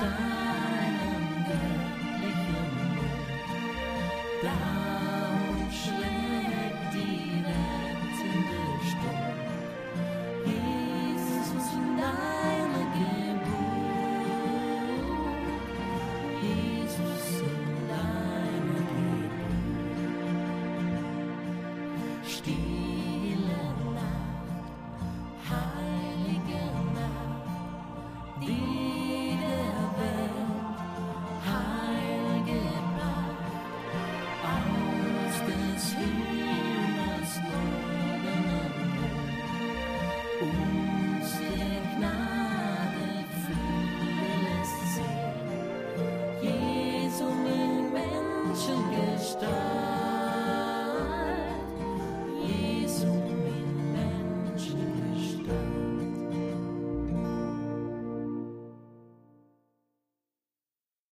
deinem göttlichen Bild. Darum schlägt die rettende Stunde. Jesus, deine Geburt. Jesus, deine Geburt.